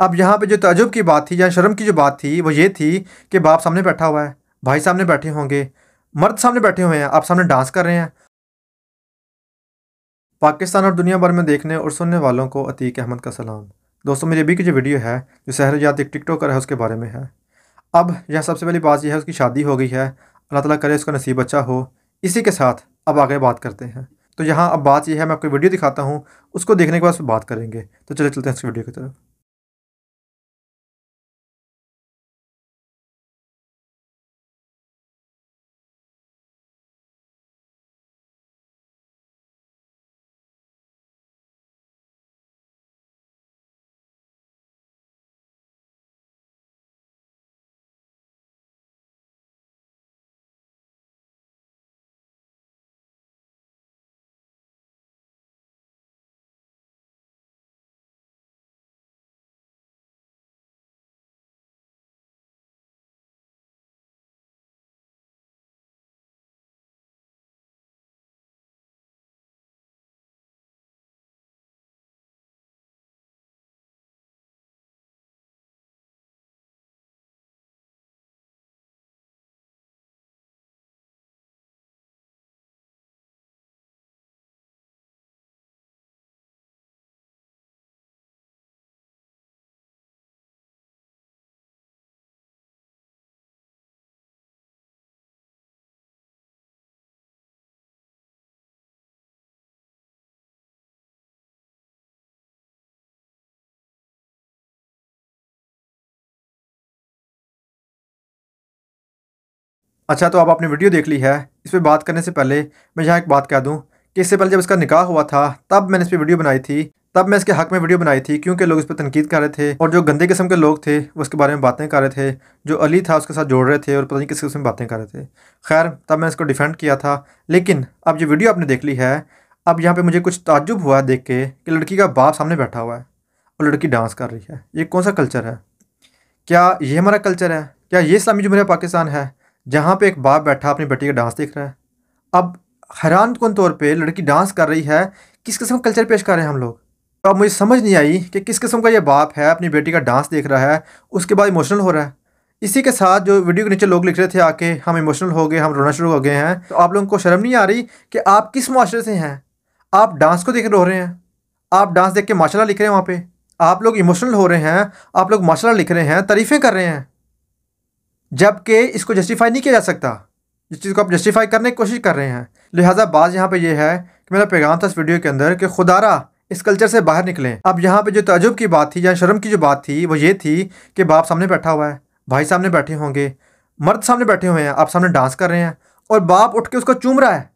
अब यहाँ पे जो तजुब की बात थी या शर्म की जो बात थी, वो ये थी कि बाप सामने बैठा हुआ है, भाई सामने बैठे होंगे, मर्द सामने बैठे हुए हैं, आप सामने डांस कर रहे हैं। पाकिस्तान और दुनिया भर में देखने और सुनने वालों को अतीक अहमद का सलाम। दोस्तों, मेरी अभी की जो वीडियो है, जो सहरजात एक टिकटॉकर है, उसके बारे में है। अब यह सबसे पहली बात यह है, उसकी शादी हो गई है, अल्लाह ताला करे उसका नसीब अच्छा हो। इसी के साथ अब आगे बात करते हैं। तो यहाँ अब बात यह है, मैं आपको वीडियो दिखाता हूँ, उसको देखने के बाद बात करेंगे। तो चले चलते हैं इस वीडियो की तरफ़। अच्छा तो आप आपने वीडियो देख ली है। इस पर बात करने से पहले मैं यहाँ एक बात कह दूँ कि इससे पहले जब इसका निकाह हुआ था, तब मैंने इस पर वीडियो बनाई थी। तब मैं इसके हक में वीडियो बनाई थी, क्योंकि लोग इस पर तनकीद कर रहे थे और जो गंदे किस्म के लोग थे, वो उसके बारे में बातें कर रहे थे। जो अली था, उसके साथ जोड़ रहे थे और पता नहीं किस किस्म में बातें कर रहे थे। खैर, तब मैंने इसको डिफेंड किया था। लेकिन अब जो वीडियो आपने देख ली है, अब यहाँ पर मुझे कुछ ताजुब हुआ है देख के कि लड़की का बाप सामने बैठा हुआ है और लड़की डांस कर रही है। ये कौन सा कल्चर है? क्या ये हमारा कल्चर है? क्या ये इस्लामी जुमहूरिया पाकिस्तान है? जहाँ पे एक बाप बैठा अपनी बेटी का डांस देख रहा है। अब हैरान कौन तौर पे लड़की डांस कर रही है, किस किस्म का कल्चर पेश कर रहे हैं हम लोग? तो अब मुझे समझ नहीं आई कि किस किस्म का ये बाप है, अपनी बेटी का डांस देख रहा है, उसके बाद इमोशनल हो रहा है। इसी के साथ जो वीडियो के नीचे लोग लिख रहे थे आके, हम इमोशनल हो गए, हम रोना शुरू हो गए हैं। तो आप लोगों को शर्म नहीं आ रही कि आप किस माशरे से हैं? आप डांस को देख रो रहे हैं। आप डांस देख के माशाल्लाह लिख रहे हैं वहाँ पे। आप लोग इमोशनल हो रहे हैं, आप लोग माशाल्लाह लिख रहे हैं, तारीफ़ें कर रहे हैं। जबकि इसको जस्टिफाई नहीं किया जा सकता। जिस चीज़ को आप जस्टिफाई करने की कोशिश कर रहे हैं। लिहाजा बात यहाँ पे ये है कि मेरा पैगाम था इस वीडियो के अंदर कि खुदारा इस कल्चर से बाहर निकलें। अब यहाँ पे जो तजुब की बात थी या शर्म की जो बात थी, वो ये थी कि बाप सामने बैठा हुआ है, भाई सामने बैठे होंगे, मर्द सामने बैठे हुए हैं, आप सामने डांस कर रहे हैं और बाप उठ के उसको चूम रहा है,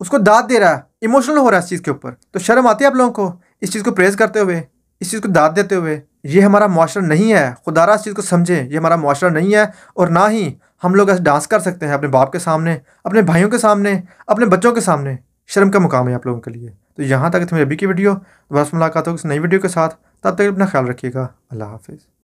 उसको दाद दे रहा है इमोशनल हो रहा है इस चीज़ के ऊपर। तो शर्म आती है आप लोगों को इस चीज़ को प्रेज़ करते हुए, इस चीज़ को दाद देते हुए। ये हमारा मुआरा नहीं है। खुदारा इस चीज़ को समझें, ये हमारा मुआरा नहीं है और ना ही हम लोग ऐसे डांस कर सकते हैं अपने बाप के सामने, अपने भाइयों के सामने, अपने बच्चों के सामने। शर्म का मुकाम है आप लोगों के लिए। तो यहाँ तक मेरी अभी की वीडियो। बस मुलाकात होगी नई वीडियो के साथ। तब तक अपना ख्याल रखिएगा। अल्लाह हाफिज़।